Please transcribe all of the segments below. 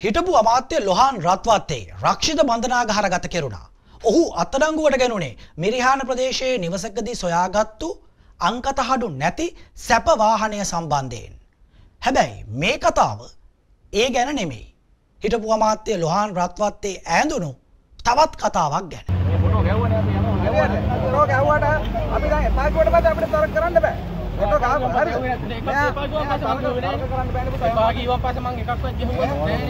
හිටපු අමාත්‍ය ලොහාන් රත්වත්තේ රක්ෂිත බන්ධනාගාර ගත කෙරුණා. ඔහු අත්අඩංගුවට ගැනුණේ මිරිහාන ප්‍රදේශයේ නිවසකදී සොයාගත්තු අංකතහඩු නැති සැප වාහනය සම්බන්ධයෙන්. හැබැයි මේ කතාව ඒ ගැන නෙමෙයි. හිටපු අමාත්‍ය ලොහාන් රත්වත්තේ ඈඳුණු තවත් කතාවක් ගැන. ෆොටෝ ගැව්වනේ අපි යනවා ෆොටෝ ගැව්වට අපි දැන් එපා කිව්වට පස්සේ අපිට තරක කරන්න බෑ. ෆොටෝ ගාව හරි. එපා කිව්වන් පස්සේ මම කිව්වේ නෑනේ. කරන්න බෑනේ පුතා. එපා කිව්වන් පස්සේ මම එකක්වත් ගෙහුවේ නෑනේ.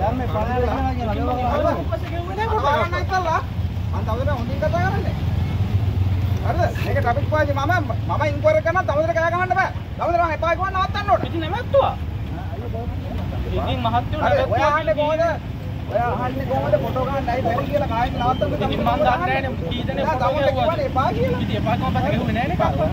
දැන් මේ පණාල කරනවා කියලා. පස්සේ ගෙව්වේ නෑ ෆොටෝ ගන්න ඉස්සල්ලා මම තවද හොඳින් කතා කරන්නේ. හරිද? මේක ට්‍රැෆික් පාජේ මම මම ඉන්ක්වයරි කරනවා තවද කෑ ගහන්න බෑ. තවද මම එපා කිව්වා නවත්තන්න ඕනේ. ඉතින් නැමැත්තුවා. ඉතින් මහත්තුව හරි ඔයා අහන්නේ නැමැත්තුවා. කොහොමද? ඔයා අහන්නේ කොහොමද ෆොටෝ ගන්නයි බැරි කියලා කායින් නවත්තන්න ඉතින් මම දන්නේ නෑනේ කී දෙනෙක් ෆොටෝ. ගැව්වද? එපා කියලා. ඉතින් එපා කිව්වන් පස්සේ ගෙව්වේ නෑනේ කක්වා.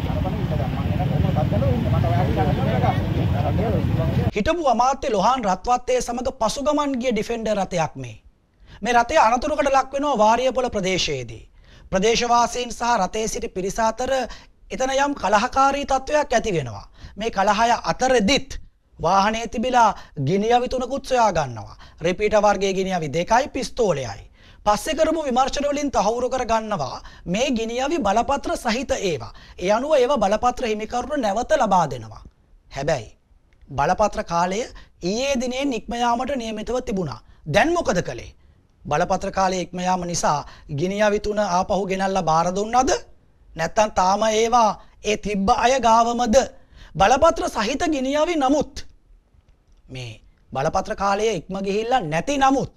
හිටපු අමාත්‍ය ලොහාන් රත්වත්තේ සමඟ පසුගමන් ගිය ඩිෆෙන්ඩර් රථයක් මේ. මේ රථය අනතුරකට ලක්වෙනවා වාරියපොල ප්‍රදේශයේදී. ප්‍රදේශවාසීන් සහ රථයේ සිටි පිරිස අතර එතන යම් කලහකාරී තත්ත්වයක් ඇති වෙනවා. මේ කලහය අතරදිත් වාහනේ තිබිලා ගිනියවි තුනකුත් සොයා ගන්නවා. රිපීට වර්ගයේ ගිනියවි දෙකයි පිස්තෝලයයි. පස්සේ කරපු විමර්ශන වලින් තහවුරු කර ගන්නවා මේ ගිනියවි බලපත්‍ර සහිත ඒවා. ඒ අනුව ඒවා බලපත්‍ර හිමිකරුට නැවත ලබා දෙනවා. හැබැයි බලපත්‍ර කාලය ඊයේ දිනේ නික්මයාමට නියමිතව තිබුණා. දැන් මොකද කළේ? බලපත්‍ර කාලය ඉක්මයාම නිසා ගිනියවි තුන ආපහු ගෙනල්ලා බාර දුන්නද? නැත්තම් තාම ඒවා ඒ තිබ්බ අය ගාවමද? බලපත්‍ර සහිත ගිනියවි නමුත් මේ බලපත්‍ර කාලය ඉක්ම ගිහිල්ලා නැති නමුත්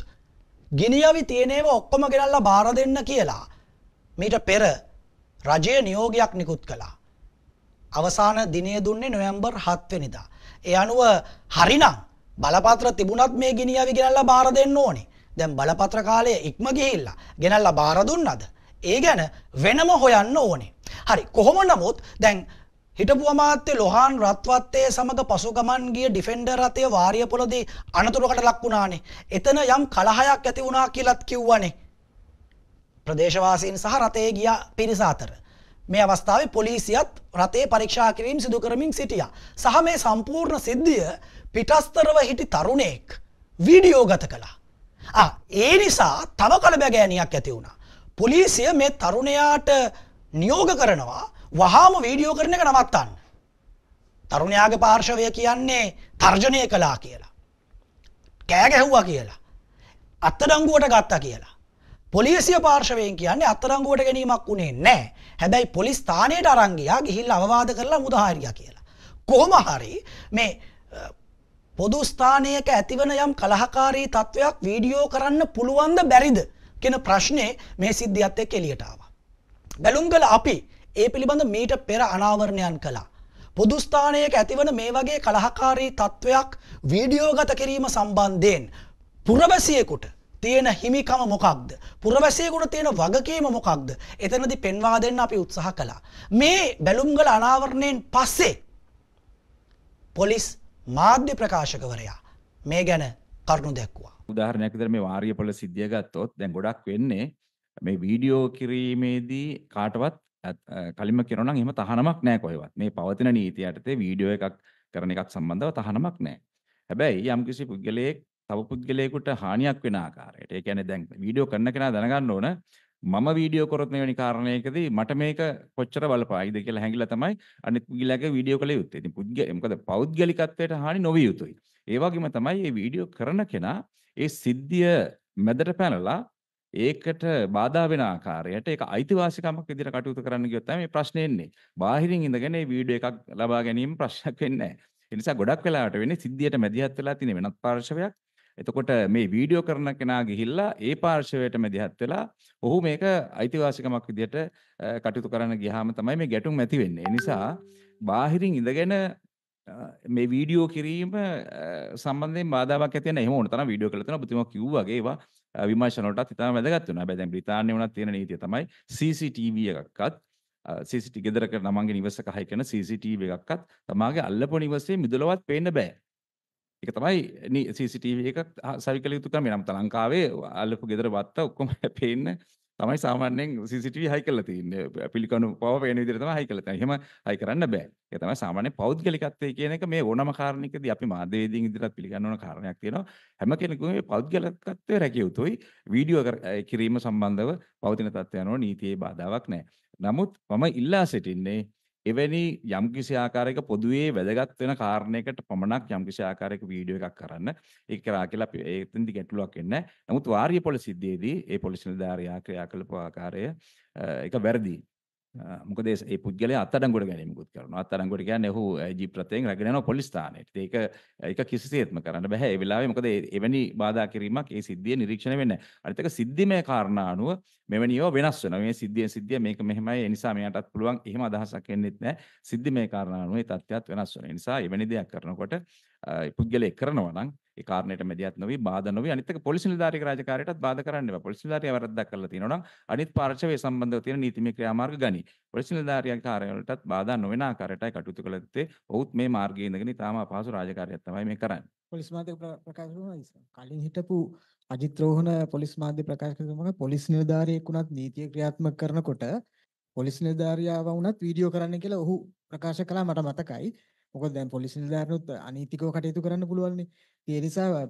ගිනියවි තියෙනේව ඔක්කොම ගෙනල්ලා බාර දෙන්න කියලා මීට පෙර රජය නියෝගයක් නිකුත් කළා. අවසාන දිනය දුන්නේ නොවැම්බර් 7 වෙනිදා. ඒ අනුව හරිනම් බලපත්‍ර තිබුණත් මේ ගිනියවි ගෙනල්ලා බාර දෙන්න ඕනේ. දැන් බලපත්‍ර කාලය ඉක්ම ගිහිල්ලා ගෙනල්ලා බාර දුන්නද? ඒ ගැන වෙනම හොයන්න ඕනේ. හරි කොහොම නමුත් දැන් හිටපු අමාත්‍ය ලොහාන් රත්වත්තේ සමඟ පසුගමන් ගිය ඩිෆෙන්ඩර් රථය වාරියපොලදී අනතුරකට ලක් වුණානේ. එතන යම් කලහයක් ඇති වුණා කියලත් කිව්වනේ. ප්‍රදේශවාසීන් සහ රථයේ ගිය පිරිස අතර. මේ අවස්ථාවේ පොලිසියත් රථයේ පරීක්ෂා කිරීම සිදු කරමින් සිටියා. සහ මේ සම්පූර්ණ සිද්ධිය පිටස්තරව හිටි තරුණයෙක් වීඩියෝ ගත කළා. ආ ඒ නිසා තව කලබගෑනියක් ඇති වුණා. පොලිසිය මේ තරුණයාට නියෝග කරනවා වහාම වීඩියෝ කරන එක නවත්තන්න. තරුණයාගේ පාර්ශවය කියන්නේ තර්ජනය කළා කියලා. කෑ ගැහුවා කියලා. අත්තඩංගුවට ගත්තා කියලා. පොලිසිය පාර්ශවයෙන් කියන්නේ අත්තරංගුවට ගැනීමක් වුණේ නැහැ. හැබැයි පොලිස් ස්ථානයට අරන් ගියා ගිහිල්ලා අවවාද කරලා මුදහාරියා කියලා. කොහොම හරි මේ අ, පොදු ස්ථානයක ඇතිවන යම් කලහකාරී තත්වයක් වීඩියෝ කරන්න පුළුවන්ද බැරිද කියන ප්‍රශ්නේ මේ සිද්ධියත් එක්ක එළියට ආවා. බැලුම්ගල අපි ඒ පිළිබඳ මීට පෙර අනාවරණයන් කළා. පොදු ස්ථානයක ඇතිවන මේ වගේ කලහකාරී තත්ත්වයක් වීඩියෝ ගත කිරීම සම්බන්ධයෙන් පුරවැසියෙකුට තියෙන හිමිකම මොකක්ද. පුරවැසියෙකුට තියෙන වගකීම මොකක්ද. එතනදි පෙන්වා දෙන්න අපි උත්සාහ කළා. මේ බැලුම්ගල අනාවරණයෙන් පස්සේ පොලිස් මාධ්‍ය ප්‍රකාශකවරයා මේ ගැන කරුණු දැක්වා. උදාහරණයක් විදිහට මේ වාරියපොළ සිද්ධිය ගත්තොත් දැන් ගොඩක් වෙන්නේ මේ වීඩියෝ කිරීමේදී කාටවත් අත්- අ, කලින්ම කියනවා නම් එහෙම තහනමක් නැහැ කොහෙවත්. මේ පවතින නීතිය යටතේ වීඩියෝ එකක් කරන එකක් සම්බන්ධව තහනමක් නැහැ. හැබැයි යම්කිසි පුද්ගලයෙක් තව පුද්ගලයෙකුට හානියක් වෙන ආකාරයට. ඒ කියන්නේ දැන් වීඩියෝ කරන කෙනා දැනගන්න ඕන මම වීඩියෝ කරොත් මෙවැනි කාරණයකදී මට මේක කොච්චර බලපායිද කියලා හැඟිලා තමයි අනිත් පුද්ගලයාගේ වීඩියෝ කළ යුත්තේ. ඉතින් පුද්ගල මොකද පෞද්ගලිකත්වයට හානි නොවිය යුතුයි. ඒ වගේම තමයි මේ වීඩියෝ කරන කෙනා ඒ සිද්ධිය මැදට පැනලා ඒකට බාධා වෙන ආකාරයට ඒක අයිතිවාසිකමක් විදිහට කටයුතු කරන්න ගියොත් තමයි මේ ප්‍රශ්නේ එන්නේ. බාහිරින් ඉඳගෙන මේ වීඩියෝ එකක් ලබා ගැනීම ප්‍රශ්නයක් වෙන්නේ නැහැ. ඒ නිසා ගොඩක් වෙලාවට වෙන්නේ සිද්ධියට මැදිහත් වෙලා තියෙන වෙනත් පාර්ශවයක්. එතකොට මේ වීඩියෝ කරන කෙනා ගිහිල්ලා ඒ පාර්ශවයට මැදිහත් වෙලා ඔහු මේක අයිතිවාසිකමක් විදිහට අ, කටයුතු කරන්න ගියාම තමයි මේ ගැටුම් ඇති වෙන්නේ. ඒ නිසා බාහිරින් ඉඳගෙන අ, මේ වීඩියෝ කිරීම අ, සම්බන්ධයෙන් බාධාවක් ඇති වෙන එහෙම ඕන තරම් වීඩියෝ කරලා තියෙනවා. ඔබතුමා කිව්වා වගේ ඒවා අ, විමර්ශන වලටත් ඉතාම වැදගත් වෙනවා. හැබැයි දැන් බ්‍රිතාන්‍යයේ වුණත් තියෙන නීතිය තමයි CCTV එකක්වත් අ, CCTV ගෙදරක නමංගේ නිවසක හයි කරන CCTV එකක්වත් තමාගේ අල්ලපු නිවසේ මිදුලවත් පේන්න බෑ. ඒක තමයි නී- CCTV එක සවි කළ යුතු ක්‍රමය. නම් ලංකාවේ අල්ලපු ගෙදර වත්ත ඔක්කොම පේන්න තමයි සාමාන්‍යයෙන් CCTV හයි කරලා තියෙන්නේ. පිළිකණු පව පේන විදිහට තමයි හයි කරලා තියෙන්නේ. එහෙම හයි කරන්න බෑ. ඒක තමයි සාමාන්‍ය පෞද්ගලිකත්වය කියන එක මේ ඕනම කාරණයකදී අපි මාධ්‍යවේදීන් ඉදිරියට පිළිගන්න ඕන කාරණයක් තියෙනවා. හැම කෙනෙකුම මේ පෞද්ගලිකත්වය රැකිය යුතුයි. වීඩියෝ කර- අය කිරීම සම්බන්ධව පවතින තත්ත්වයන් වල නීතියේ බාධාවක් නැහැ. නමුත් මම ඉල්ලා සිටින්නේ එවැනි යම්කිසි ආකාරයක පොදුවේ වැදගත් වෙන කාරණයකට පමණක් යම්කිසි ආකාරයක වීඩියෝ එකක් කරන්න ඒක කරා කියලා අපි එතෙන්දි ගැටලුවක් එන්නේ නැහැ. නමුත් වාරිය පොළ සිද්ධියේදී ඒ පොලිස් නිලධාරියා ක්‍රියා කළපු ආකාරය අ, ඒක වැරදි. අ, මොකද ඒ ඒ පුද්ගලයා අත්අඩංගුවට ගැනීමකුත් කරනවා. අත්අඩංගුවට කියන්නේ ඔහු ජීප් රථයෙන් රැගෙන යනවා පොලිස් ස්ථානයට. ඒක ඒක කිසිසේත්ම කරන්න බෑ. ඒ වෙලාවේ මොකද ඒ- එවැනි බාධා කිරීමක් ඒ සිද්ධිය නිරීක්ෂණය වෙන්නේ නැහැ. අනිත් එක සිද්ධිමය කාරණා අනුව මෙවැනි ඒවා වෙනස් වෙනවා. මේ සිද්ධියෙන් සිද්ධිය මේක මෙහෙමයි. ඒ නිසා මෙයාටත් පුළුවන් එහෙම අදහසක් එන්නෙත් නැහැ. සිද්ධිමය කාරණා අනුව ඒ තත්ත්වයක් වෙනස් වෙනවා. ඒ නිසා එවැනි දෙයක් කරනකොට අ, ඒ පුද්ගලයෙක් කරනවා නම් ඒ කාරණයට මැදිහත් නොවි බාධා නොවි අනිත් එක පොලිස් නිලධාරික රාජකාරියටත් බාධා කරන්න එපා. පොලිස් නිලධාරියා වැරද්දක් කරලා තියෙනවා නම් අනිත් පාර්ශවයේ සම්බන්ධව තියෙන නීතිමය ක්‍රියාමාර්ග ගනි. පොලිස් නිලධාරියන් කාර්යාලයටත් බාධා නොවන ආකාරයටයි කටයුතු කළ යුත්තේ. ඔහුත් මේ මාර්ගයේ ඉඳගෙන ඉතාම අපහසු රාජකාරියක් තමයි මේ කරන්නේ. පොලිස් මාධ්‍ය ප්‍ර- ප්‍රකාශ කරනවා ඉතින්. කලින් හිටපු අජිත් රෝහණ පොලිස් මාධ්‍ය ප්‍රකාශ කරනවා පොලිස් නිලධාරියෙක් වුණත් නීතිය ක්‍රියාත්මක කරනකොට පොලිස් නිලධාරියාව වුණත් වීඩියෝ කරන්න කියලා ඔහු ප්‍රකාශ කළා මට මතකයි. මොකද දැන් පොලිස් නිලධාරිනුත් අනීතිකව කටයුතු කරන්න පුළුවන්නේ. ඒ නිසා අ,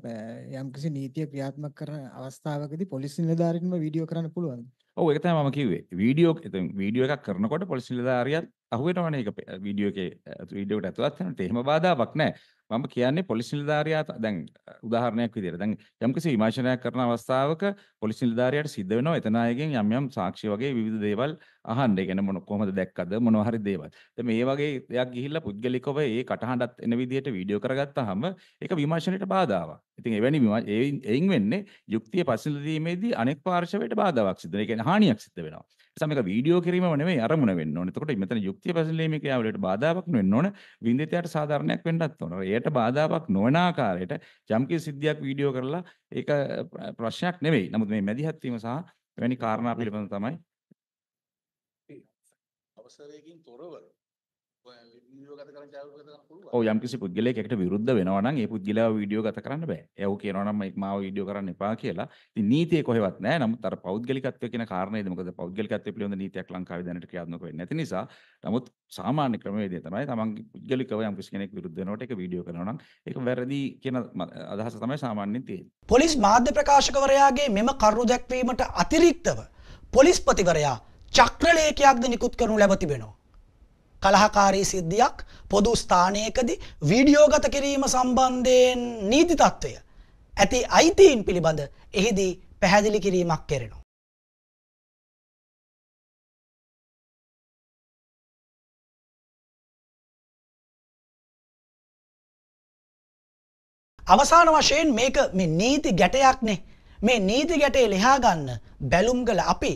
යම්කිසි නීතිය ක්‍රියාත්මක කරන අවස්ථාවකදී පොලිස් නිලධාරින්ම වීඩියෝ කරන්න පුළුවන්. ඔව් ඒක තමයි මම කිව්වේ. වීඩියෝ එතන වීඩියෝ එකක් කරනකොට පොලිස් නිලධාරියත් අහුවෙනවනේ ඒක පෙ- වීඩියෝ එකේ අ, වීඩියෝකට ඇතුළත් වෙනකොට එහෙම බාධාවක් නැහැ. මම කියන්නේ පොලිස් නිලධාරියා ත- දැන් අ, උදාහරණයක් විදිහට දැන් යම්කිසි විමර්ශනයක් කරන අවස්ථාවක පොලිස් නිලධාරියාට සිද්ධ වෙනවා එතන අයගෙන් යම් යම් සාක්ෂි වගේ විවිධ දේවල් අහන්න. ඒ කියන්නේ මොන කොහොමද දැක්කද මොනවා හරි දේවල්. දැන් මේ වගේ දෙයක් ගිහිල්ලා පුද්ගලිකව ඒ කටහඬත් එන විදිහට වීඩියෝ කරගත්තාම ඒක විමර්ශනයට බාධාවක්. ඉතින් එවැනි විම- ඒ- එයින් වෙන්නේ යුක්තිය පසුලදීමේදී අනෙක් පාර්ශවයට බාධාවක් සිද්ධ වෙනවා. ඒ කියන්නේ හානියක් සිද්ධ වෙනවා. නිසා මේක වීඩියෝ කිරීමම නෙමෙයි අරමුණ වෙන්න ඕනේ. එතකොට මෙතන යුක්තිය පසුලීමේ ක්‍රියාවලියට බාධාවක් වෙන්න ඕන. වින්දිතයට සාධාරණයක් වෙන්නත් ඕන. එයට බාධාවක් නොවන ආකාරයට යම්කිසි සිද්ධියක් වීඩියෝ කරලා ඒක ප්‍ර- ප්‍රශ්නයක් නෙවෙයි. නමුත් මේ මැදිහත් වීම සහ එවැනි කාරණා පිළිබඳව තමයි අවසරයකින් තොරව යම්කිසි පුද්ගලයෙක් එකට විරුද්ධ වෙනවා නම් ඒ පුද්ගලයාව වීඩියෝ ගත කරන්න බෑ. එයා ඌ කියනවා නම් මම මාව වීඩියෝ කරන්න එපා කියලා. ඉතින් නීතිය කොහෙවත් නැහැ. නමුත් අර පෞද්ගලිකත්වය කියන කාරණේද මොකද පෞද්ගලිකත්වය පිළිබඳ නීතියක් ලංකාවේ දැනට ක්‍රියාත්මක වෙන්නේ නැති නිසා. නමුත් සාමාන්‍ය ක්‍රමවේදය තමයි තමන්ගේ පුද්ගලිකව යම්කිසි කෙනෙක් විරුද්ධ වෙනකොට ඒක වීඩියෝ කරනවා නම් ඒක වැරදි කියන අදහස තමයි සාමාන්‍යයෙන් තියෙන්නේ. පොලිස් මාධ්‍ය ප්‍රකාශකවරයාගේ මෙම කරුණු දැක්වීමට අතිරික්තව පොලිස්පතිවරයා චක්‍රලේඛයක්ද නිකුත් කරනු ලැබ තිබෙනවා. කලහකාරී සිද්ධියක් පොදු ස්ථානයකදී වීඩියෝ ගත කිරීම සම්බන්ධයෙන් නීති තත්ත්වය ඇති අයිතීන් පිළිබඳ එහිදී පැහැදිලි කිරීමක් කෙරෙනවා. අවසාන වශයෙන් මේක මේ නීති ගැටයක්නේ මේ නීති ගැටේ ලිහා ගන්න බැලුම්ගල අපි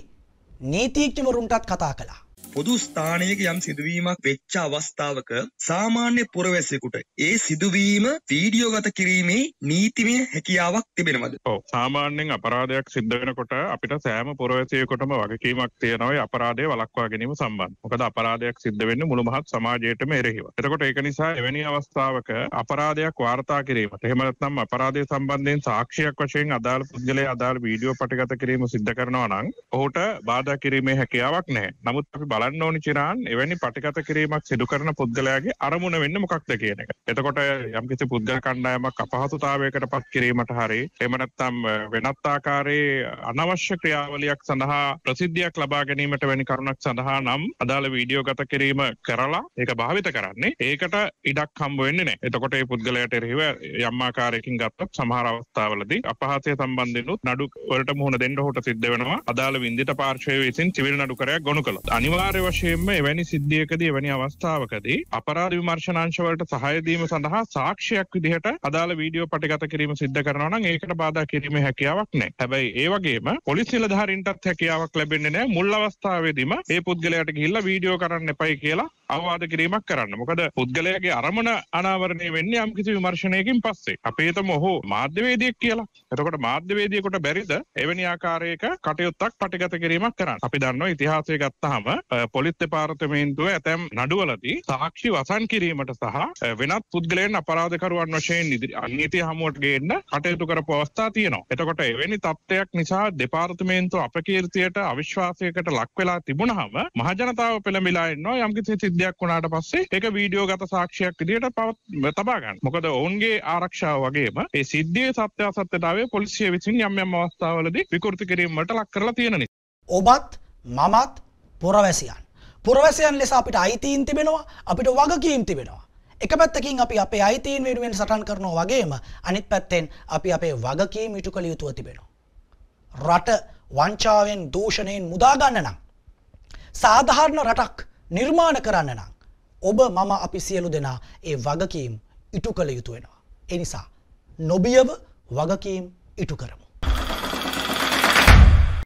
නීතිීච්චමරුන්ටත් කතා කළා. පොදු ස්ථානයක යම් සිදුවීමක් වෙච්ච අවස්ථාවක සාමාන්‍ය පුරවැසියෙකුට ඒ සිදුවීම වීඩියෝ ගත කිරීමේ නීතිමය හැකියාවක් තිබෙනවද? ඔව් සාමාන්‍යයෙන් අපරාධයක් සිද්ධ වෙනකොට අපිට සෑම පුරවැසියෙකුටම වගකීමක් තියෙනවා ඒ අපරාධය වළක්වා ගැනීම සම්බන්ධ. මොකද අපරාධයක් සිද්ධ වෙන්නේ මුළු මහත් සමාජයටම එරෙහිව. එතකොට ඒක නිසා එවැනි අවස්ථාවක අපරාධයක් වාර්තා කිරීමට එහෙම නැත්නම් අපරාධය සම්බන්ධයෙන් සාක්ෂියක් වශයෙන් අදාළ පුද්ගලයා අදාළ වීඩියෝ පටිගත කිරීම සිද්ධ කරනවා නම් ඔහුට බාධා කිරීමේ හැකියාවක් නැහැ. නමුත් අපි බලන්න ඕනි චිරාන් එවැනි පටිගත කිරීමක් සිදු කරන පුද්ගලයාගේ අරමුණ වෙන්නේ මොකක්ද කියන එක. එතකොට යම්කිසි පුද්ගල කණ්ඩායමක් අපහසුතාවයකට පත් කිරීමට හරි එහෙම නැත්නම් වෙනත් ආකාරයේ අනවශ්‍ය ක්‍රියාවලියක් සඳහා ප්‍රසිද්ධියක් ලබා ගැනීමට වැනි කරුණක් සඳහා නම් අදාළ වීඩියෝ ගත කිරීම කරලා ඒක භාවිත කරන්නේ ඒකට ඉඩක් හම්බ වෙන්නේ නැහැ. එතකොට මේ පුද්ගලයාට එරෙහිව යම් ආකාරයකින් ගත්තොත් සමහර අවස්ථාවලදී අපහාසය සම්බන්ධයෙන් උත් නඩු වලට මුහුණ දෙන්න ඔහුට සිද්ධ වෙනවා. අදාළ වින්දිත පාර්ශවය විසින් සිවිල් නඩුකරයක් ගොනු කළොත්. අනිවාර්ය වශයෙන්ම එවැනි සිද්ධියකදී එවැනි අවස්ථාවකදී අපරාධ විමර්ශනාංශ වලට සහාය දීම සඳහා සාක්ෂියක් විදිහට අදාළ වීඩියෝ පටිගත කිරීම සිද්ධ කරනවා නම් ඒකට බාධා කිරීමේ හැකියාවක් නැහැ. හැබැයි ඒ වගේම පොලිස් නිලධාරීන්ටත් හැකියාවක් ලැබෙන්නේ නැහැ මුල් අවස්ථාවේදීම ඒ පුද්ගලයාට ගිහිල්ලා වීඩියෝ කරන්න එපයි කියලා අවවාද කිරීමක් කරන්න. මොකද පුද්ගලයාගේ අරමුණ අනාවරණය වෙන්නේ යම් කිසි විමර්ශනයකින් පස්සේ. අපේතම ඔහු මාධ්‍යවේදියෙක් කියලා. එතකොට මාධ්‍යවේදියෙකුට බැරිද එවැනි ආකාරයක කටයුත්තක් පටිගත කිරීමක් කරන්න. අපි දන්නවා ඉතිහාසය ගත්තහම අ, පොලිස් දෙපාර්තමේන්තුව ඇතැම් නඩුවලදී සාක්ෂි වසන් කිරීමට සහ අ, වෙනත් පුද්ගලයන් අපරාධකරුවන් වශයෙන් ඉදිරි අනීතිය හමුවට ගේන්න කටයුතු කරපු අවස්ථා තියෙනවා. එතකොට එවැනි තත්ත්වයක් නිසා දෙපාර්තමේන්තුව අපකීර්තියට අවිශ්වාසයකට ලක් වෙලා තිබුණහම මහජනතාව පෙළඹිලා ඉන්නවා යම්කිසි සිද්ධියක් වුණාට පස්සේ ඒක වීඩියෝ ගත සාක්ෂියක් විදිහට පවත් තබා ගන්න. මොකද ඔවුන්ගේ ආරක්ෂාව වගේම ඒ සිද්ධියේ සත්‍යාසත්‍යතාවය පොලිසිය විසින් යම් යම් අවස්ථාවලදී විකෘති කිරීමට ලක් කරලා තියෙන නිසා. ඔබත් මමත් පුරවැසියන්. පුරවැසියන් ලෙස අපිට අයිතීන් තිබෙනවා අපිට වගකීම් තිබෙනවා. එක පැත්තකින් අපි අපේ අයිතීන් වෙනුවෙන් සටන් කරනවා වගේම අනිත් පැත්තෙන් අපි අපේ වගකීම් ඉටු කළ යුතුව තිබෙනවා. රට වංචාවෙන් දූෂණයෙන් මුදාගන්න නම්. සාධාරණ රටක් නිර්මාණ කරන්න නම්. ඔබ මම අපි සියලු දෙනා ඒ වගකීම් ඉටු කළ යුතු වෙනවා. එනිසා නොබියව වගකීම් ඉටු කරමු.